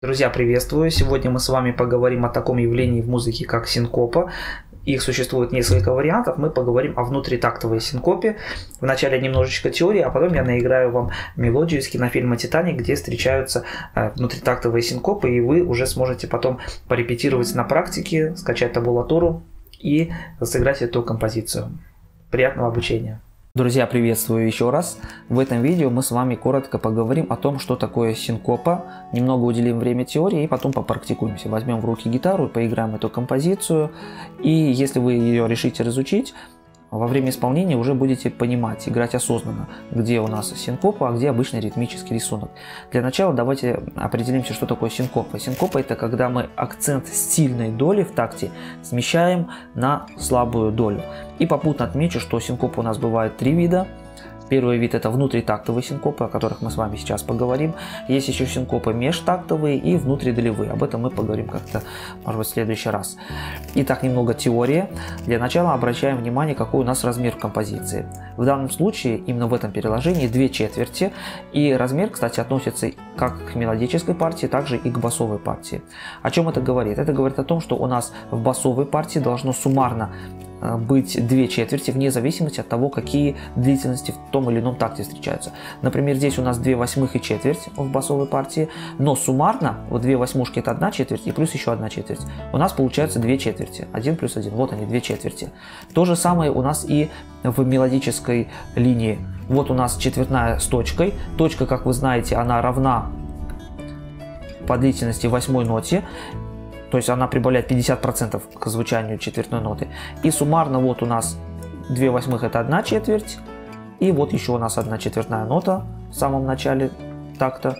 Друзья, приветствую! Сегодня мы с вами поговорим о таком явлении в музыке, как синкопа. Их существует несколько вариантов. Мы поговорим о внутритактовой синкопе. Вначале немножечко теории, а потом я наиграю вам мелодию из кинофильма «Титаник», где встречаются э, внутритактовые синкопы, и вы уже сможете потом порепетировать на практике, скачать табулатуру и сыграть эту композицию. Приятного обучения! Друзья, приветствую еще раз. В этом видео мы с вами коротко поговорим о том, что такое синкопа, немного уделим время теории и потом попрактикуемся. Возьмем в руки гитару, поиграем эту композицию, и если вы ее решите разучить, во время исполнения уже будете понимать, играть осознанно, где у нас синкопа, а где обычный ритмический рисунок. Для начала давайте определимся, что такое синкопа. Синкопа это когда мы акцент сильной доли в такте смещаем на слабую долю. И попутно отмечу, что синкопа у нас бывает три вида – Первый вид это внутритактовые синкопы, о которых мы с вами сейчас поговорим. Есть еще синкопы межтактовые и внутридолевые. Об этом мы поговорим как-то, может быть, в следующий раз. Итак, немного теории. Для начала обращаем внимание, какой у нас размер композиции. В данном случае, именно в этом переложении, две четверти. И размер, кстати, относится как к мелодической партии, так же и к басовой партии. О чем это говорит? Это говорит о том, что у нас в басовой партии должно суммарно быть две четверти вне зависимости от того, какие длительности в том или ином такте встречаются. Например, здесь у нас две восьмых и четверть в басовой партии, но суммарно вот две восьмушки это одна четверть и плюс еще одна четверть. У нас получается две четверти, один плюс один, вот они, две четверти. То же самое у нас и в мелодической линии. Вот у нас четвертная с точкой. Точка, как вы знаете, она равна по длительности восьмой ноте. То есть она прибавляет 50% к звучанию четвертной ноты. И суммарно вот у нас 2 восьмых это 1 четверть. И вот еще у нас одна четвертная нота в самом начале такта.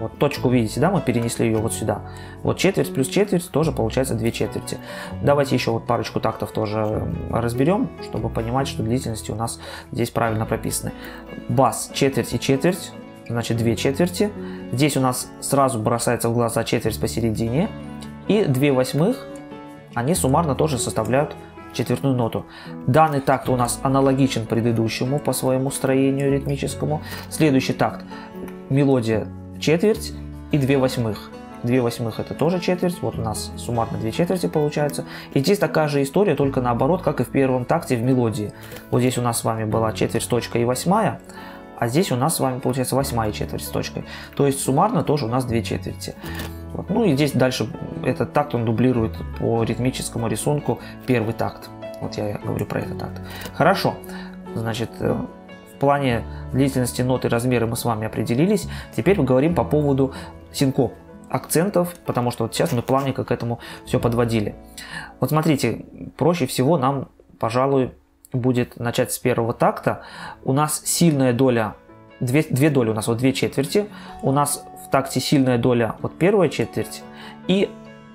Вот точку видите, да, мы перенесли ее вот сюда. Вот четверть плюс четверть тоже получается 2 четверти. Давайте еще вот парочку тактов тоже разберем, чтобы понимать, что длительности у нас здесь правильно прописаны. Бас четверть и четверть значит 2 четверти. Здесь у нас сразу бросается в глаза четверть посередине. И 2 восьмых, они суммарно тоже составляют четвертную ноту. Данный такт у нас аналогичен предыдущему по своему строению ритмическому. Следующий такт мелодия четверть и 2 восьмых. 2 восьмых это тоже четверть, вот у нас суммарно 2 четверти получается. И здесь такая же история, только наоборот, как и в первом такте в мелодии. Вот здесь у нас с вами была четверть, точка и восьмая, а здесь у нас с вами получается восьмая четверть с точкой. То есть суммарно тоже у нас две четверти. Вот. Ну и здесь дальше этот такт он дублирует по ритмическому рисунку первый такт. Вот я говорю про этот такт. Хорошо. Значит, э, в плане длительности ноты размеры мы с вами определились. Теперь поговорим по поводу синкоп акцентов, потому что вот сейчас мы плавненько к этому все подводили. Вот смотрите, проще всего нам, пожалуй, будет начать с первого такта. У нас сильная доля, две, две доли у нас, вот две четверти. У нас в такте сильная доля, вот первая четверть. И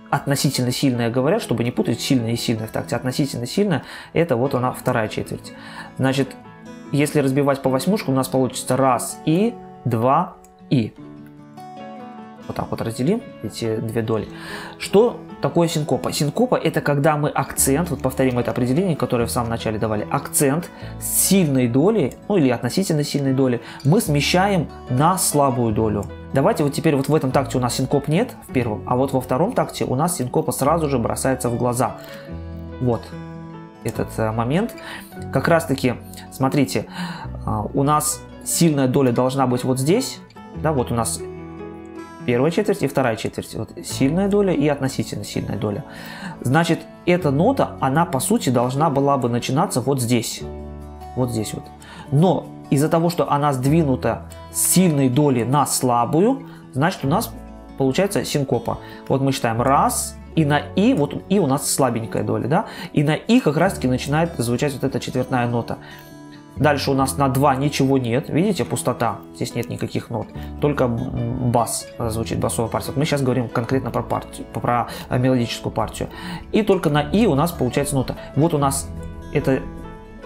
относительно сильная, говорят, чтобы не путать сильная и сильная в такте, относительно сильная, это вот она вторая четверть. Значит, если разбивать по восьмушкам, у нас получится раз и, два и. Так вот разделим эти две доли. Что такое синкопа? Синкопа это когда мы акцент, вот повторим это определение, которое в самом начале давали, акцент сильной долей, ну или относительно сильной доли, мы смещаем на слабую долю. Давайте вот теперь вот в этом такте у нас синкоп нет в первом, а вот во втором такте у нас синкопа сразу же бросается в глаза. Вот этот э, момент. Как раз таки, смотрите, э, у нас сильная доля должна быть вот здесь, да, вот у нас первая четверть и вторая четверть. Вот сильная доля и относительно сильная доля. Значит, эта нота, она по сути должна была бы начинаться вот здесь. Вот здесь вот. Но из-за того, что она сдвинута с сильной доли на слабую, значит у нас получается синкопа. Вот мы считаем раз, и на И, вот И у нас слабенькая доля, да, и на И как раз таки начинает звучать вот эта четвертная нота. Дальше у нас на 2 ничего нет. Видите, пустота. Здесь нет никаких нот. Только бас звучит, басовая партия. Мы сейчас говорим конкретно про партию, про мелодическую партию. И только на И у нас получается нота. Вот у нас это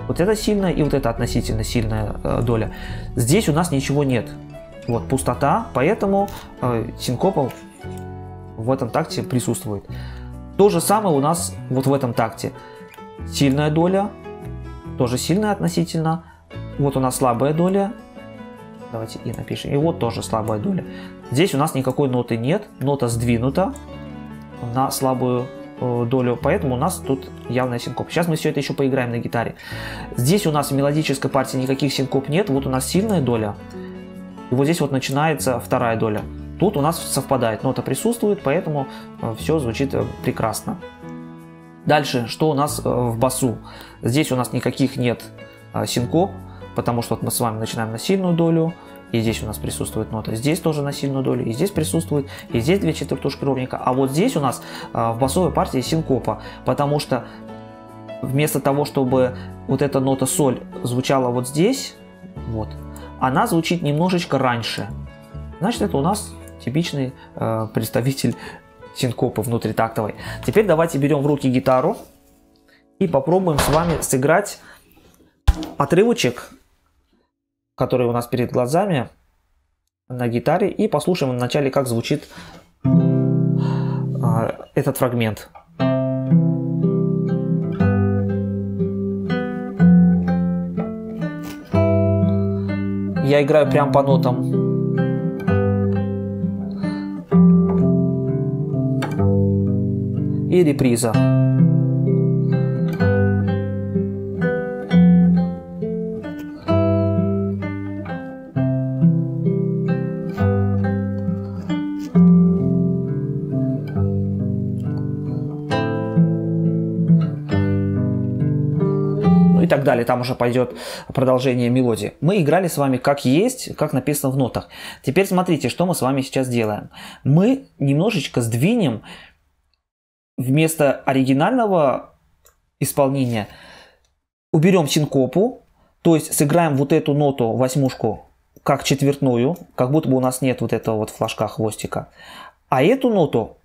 вот это сильная и вот это относительно сильная э, доля. Здесь у нас ничего нет. Вот пустота, поэтому э, синкопа в этом такте присутствует. То же самое у нас вот в этом такте. Сильная доля, тоже сильная относительно. Вот у нас слабая доля, Давайте и напишем. И вот тоже слабая доля. Здесь у нас никакой ноты нет. Нота сдвинута на слабую э, долю, поэтому у нас тут явная синкоп. Сейчас мы все это еще поиграем на гитаре. Здесь у нас в мелодической партии никаких синкоп нет, вот у нас сильная доля, и вот здесь вот начинается вторая доля. Тут у нас совпадает, нота присутствует, поэтому э, все звучит э, прекрасно. Дальше, что у нас в басу? Здесь у нас никаких нет синкоп, потому что мы с вами начинаем на сильную долю, и здесь у нас присутствует нота, здесь тоже на сильную долю, и здесь присутствует, и здесь две четвертушки ровненько, а вот здесь у нас в басовой партии синкопа, потому что вместо того, чтобы вот эта нота соль звучала вот здесь, вот, она звучит немножечко раньше. Значит, это у нас типичный э, представитель синкопы внутритактовой. Теперь давайте берем в руки гитару и попробуем с вами сыграть отрывочек который у нас перед глазами на гитаре и послушаем вначале, как звучит а, этот фрагмент. Я играю прям по нотам. И реприза. так далее, там уже пойдет продолжение мелодии. Мы играли с вами как есть, как написано в нотах. Теперь смотрите, что мы с вами сейчас делаем. Мы немножечко сдвинем вместо оригинального исполнения, уберем синкопу, то есть сыграем вот эту ноту, восьмушку, как четвертную, как будто бы у нас нет вот этого вот флажка хвостика. А эту ноту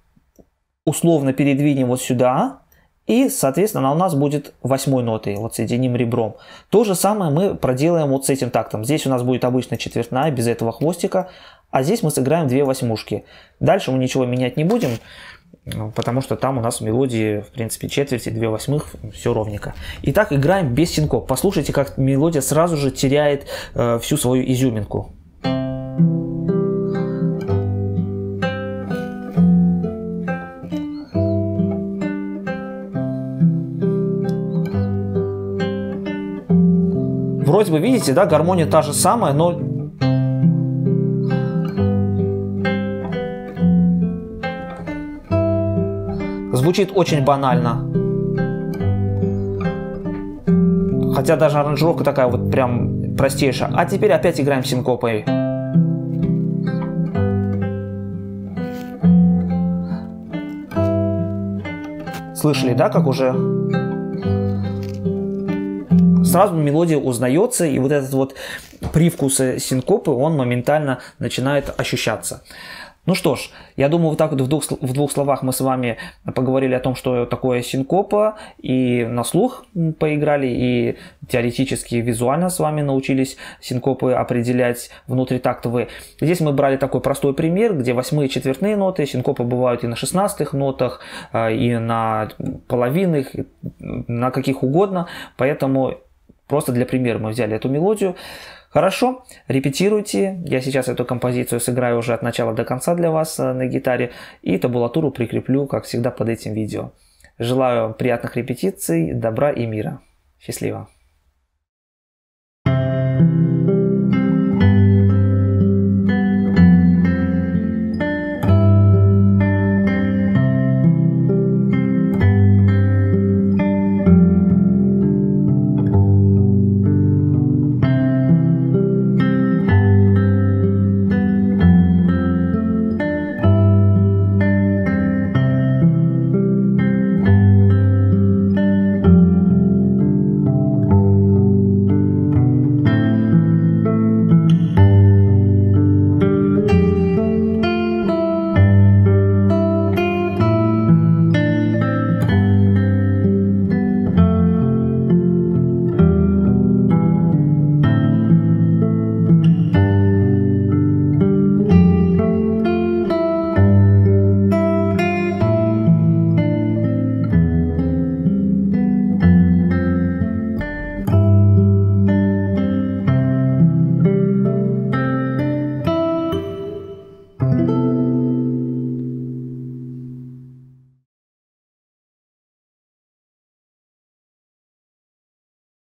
условно передвинем вот сюда, и, соответственно, она у нас будет восьмой нотой, вот соединим ребром. То же самое мы проделаем вот с этим тактом. Здесь у нас будет обычная четвертная, без этого хвостика, а здесь мы сыграем две восьмушки. Дальше мы ничего менять не будем, потому что там у нас мелодии, в принципе, четверти, две восьмых, все ровненько. Итак, играем без синкоп. Послушайте, как мелодия сразу же теряет э, всю свою изюминку. Вроде бы, видите, да, гармония та же самая, но звучит очень банально. Хотя даже аранжировка такая вот прям простейшая. А теперь опять играем синкопой. Слышали, да, как уже сразу мелодия узнается, и вот этот вот привкус синкопы, он моментально начинает ощущаться. Ну что ж, я думаю, вот так вот в двух, в двух словах мы с вами поговорили о том, что такое синкопа, и на слух поиграли, и теоретически, визуально с вами научились синкопы определять внутритактовые. Здесь мы брали такой простой пример, где восьмые четвертные ноты, синкопы бывают и на шестнадцатых нотах, а, и на половинных, на каких угодно, поэтому Просто для примера мы взяли эту мелодию. Хорошо, репетируйте. Я сейчас эту композицию сыграю уже от начала до конца для вас э, на гитаре. И табулатуру прикреплю, как всегда, под этим видео. Желаю приятных репетиций, добра и мира. Счастливо!